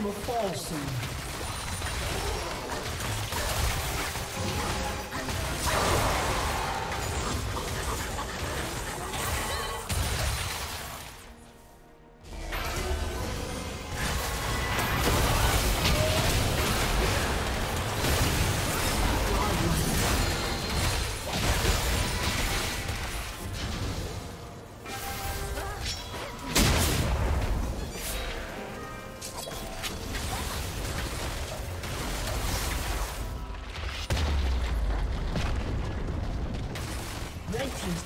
Plating will fall soon.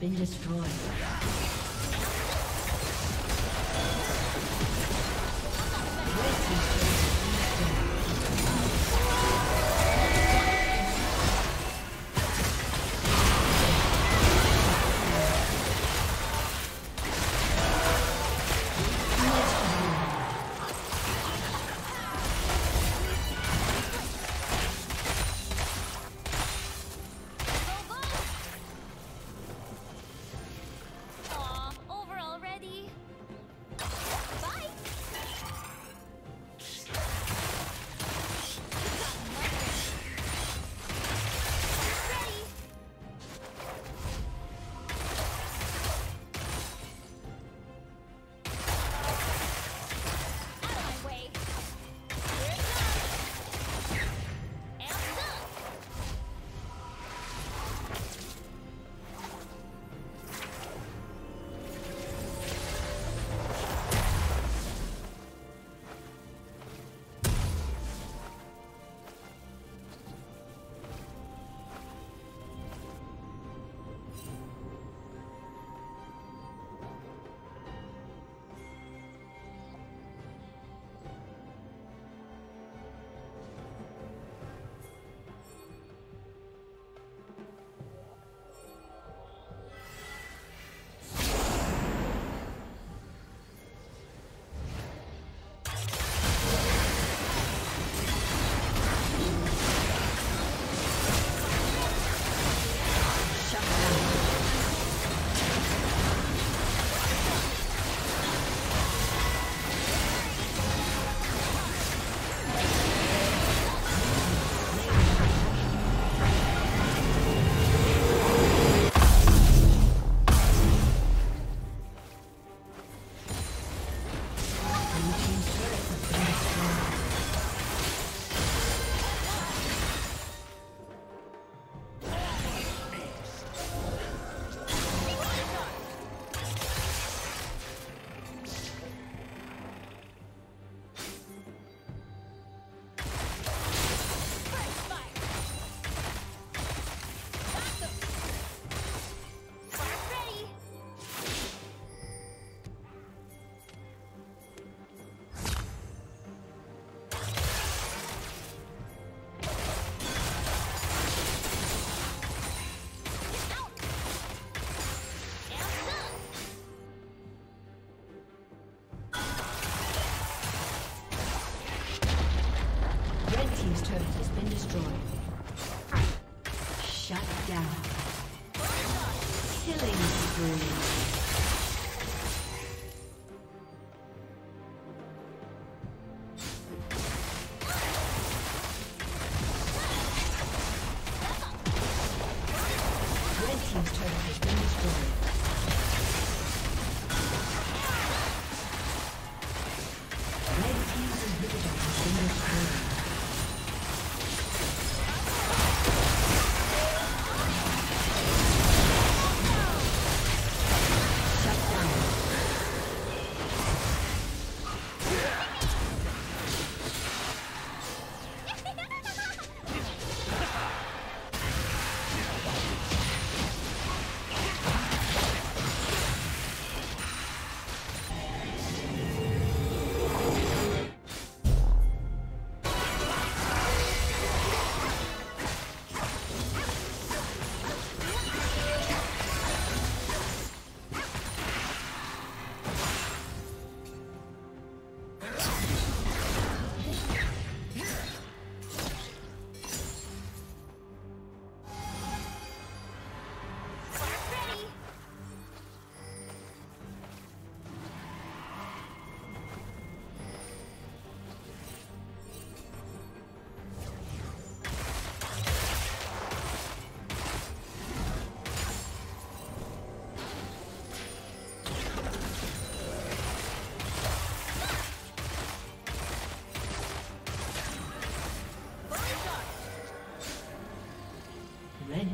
Been destroyed.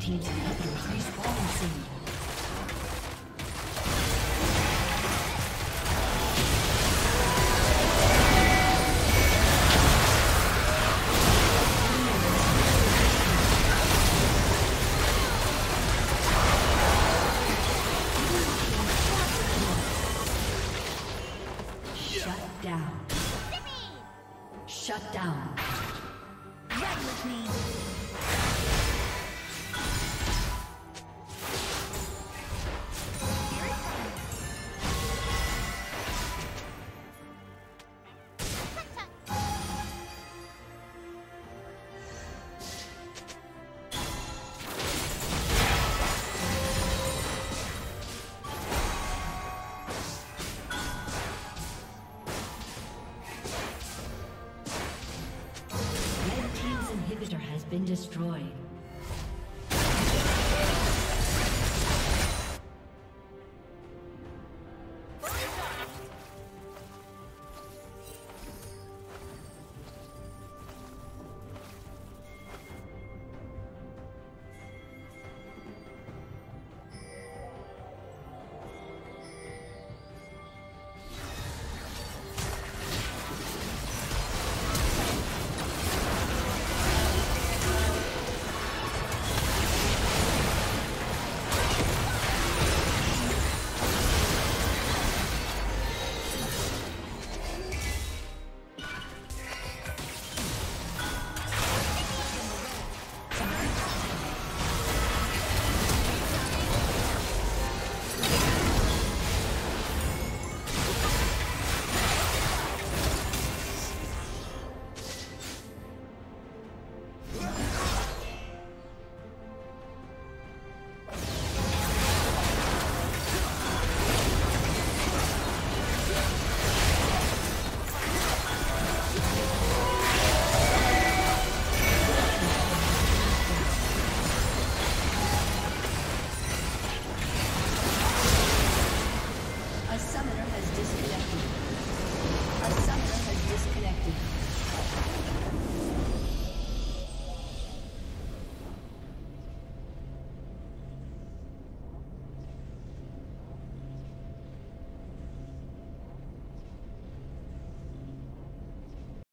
Team's inhibitor respawning soon. been destroyed.